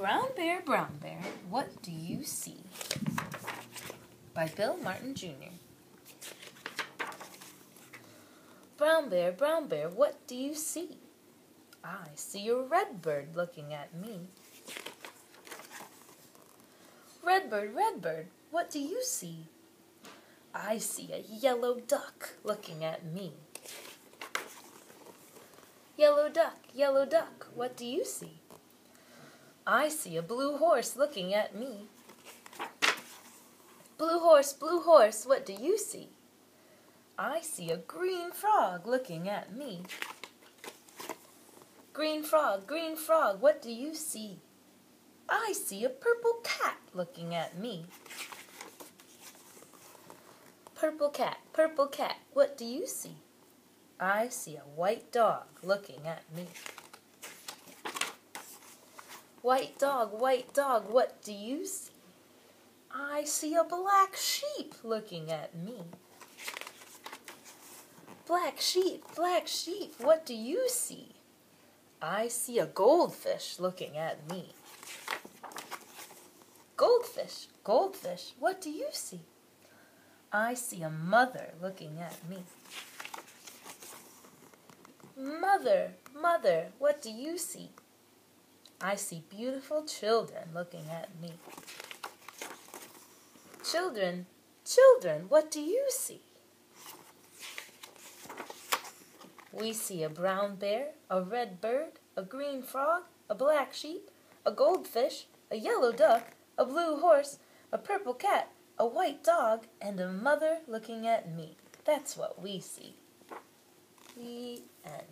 Brown Bear, Brown Bear, What Do You See? By Bill Martin Jr. Brown Bear, Brown Bear, what do you see? I see a red bird looking at me. Redbird, Redbird, what do you see? I see a yellow duck looking at me. Yellow duck, yellow duck, what do you see? I see a blue horse looking at me. Blue horse, blue horse, what do you see? I see a green frog looking at me. Green frog, green frog, what do you see? I see a purple cat looking at me. Purple cat, purple cat, what do you see? I see a white dog looking at me. White dog, white dog, what do you see? I see a black sheep looking at me. Black sheep, black sheep, what do you see? I see a goldfish looking at me. Goldfish, goldfish, what do you see? I see a mother looking at me. Mother, mother, what do you see? I see beautiful children looking at me. Children, children, what do you see? We see a brown bear, a red bird, a green frog, a black sheep, a goldfish, a yellow duck, a blue horse, a purple cat, a white dog, and a mother looking at me. That's what we see. The end.